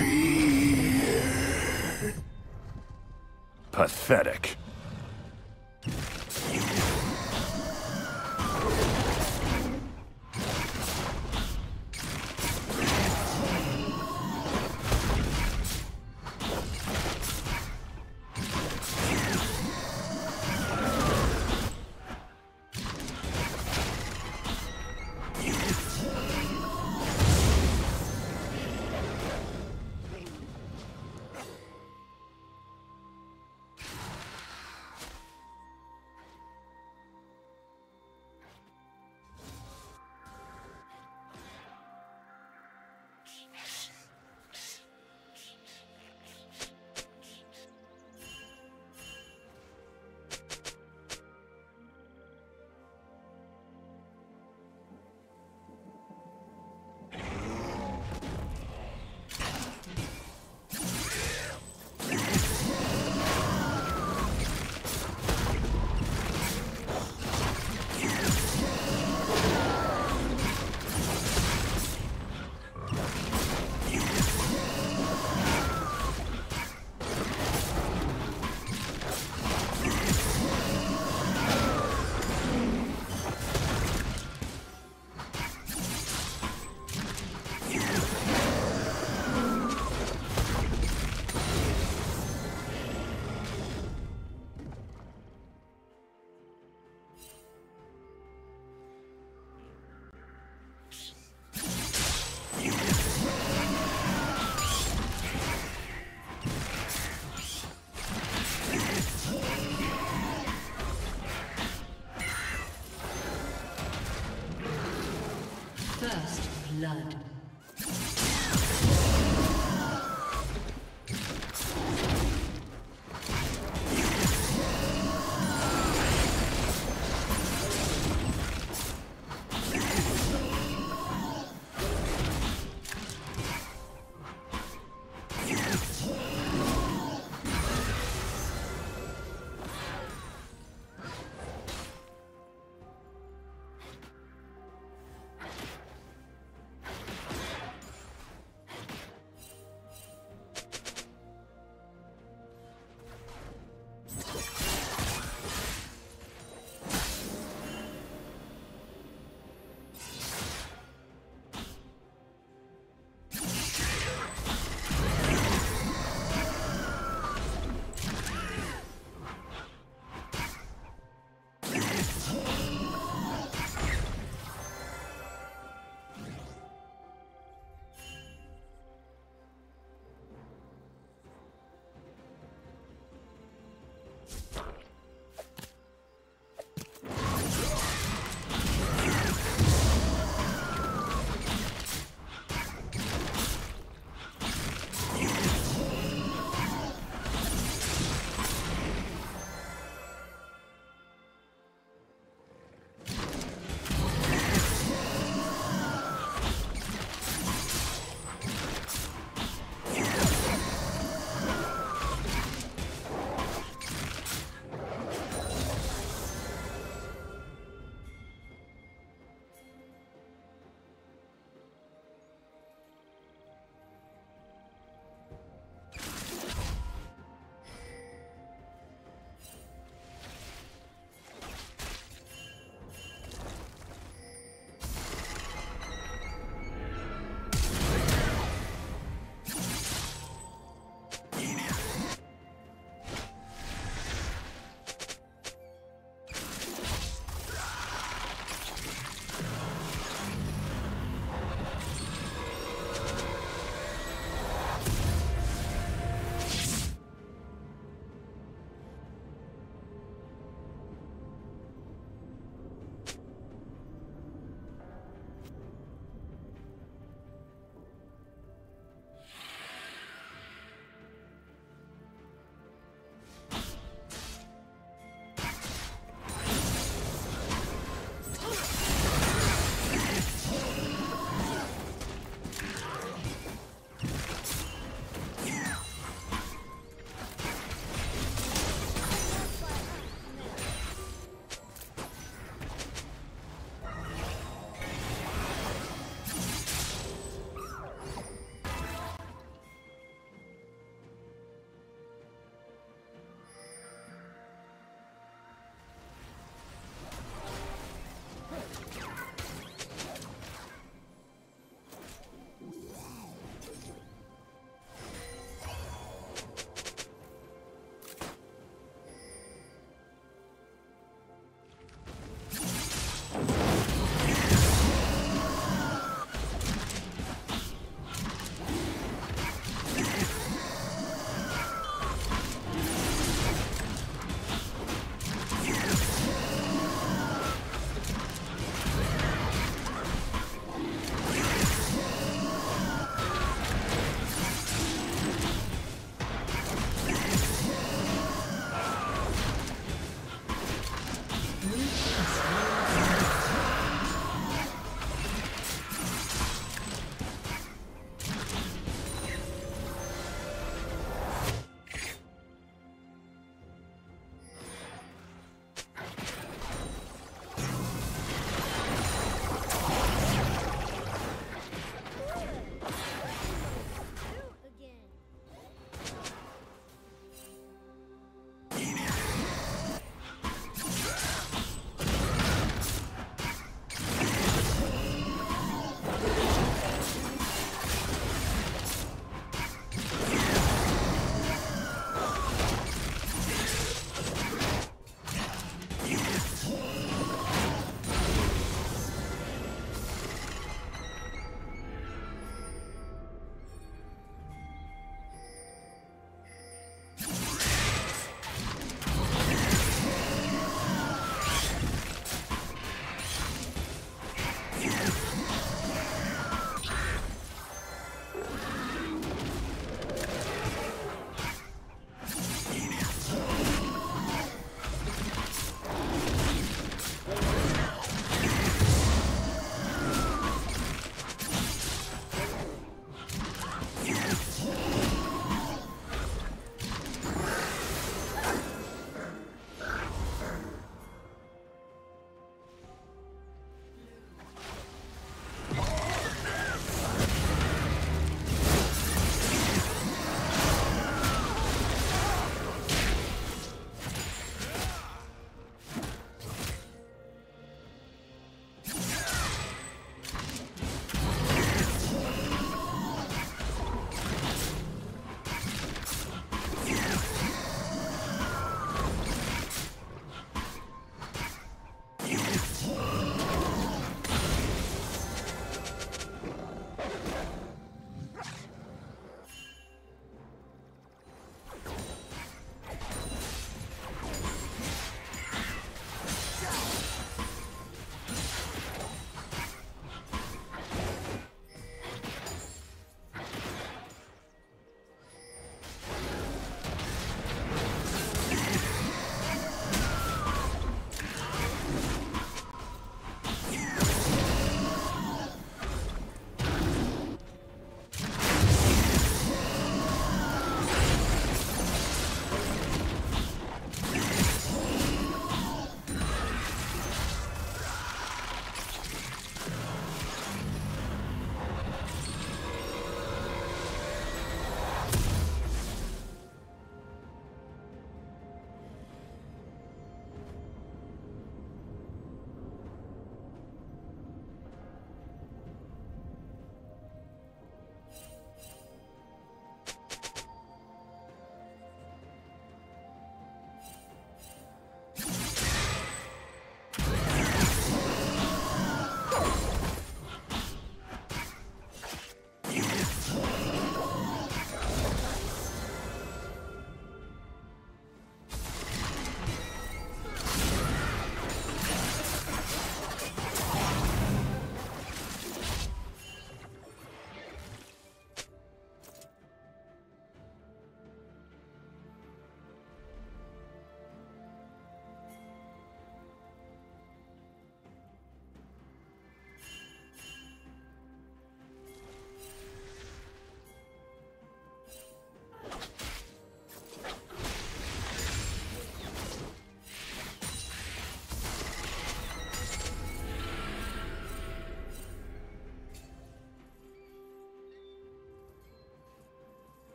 Fear. Pathetic. First blood.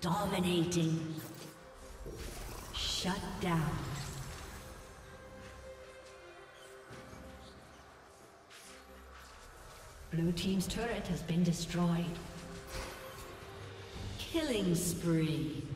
Dominating. Shut down. Blue Team's turret has been destroyed. Killing spree.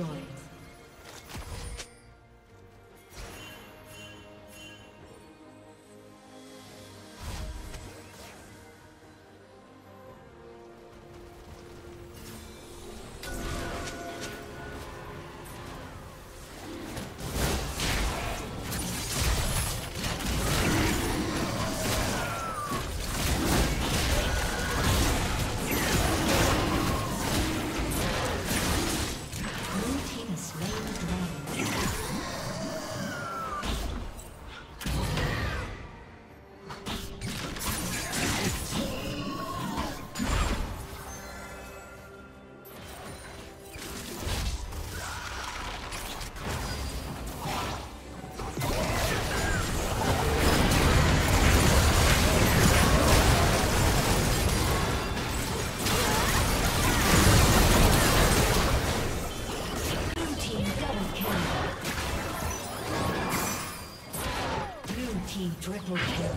destroyed. Triple kill.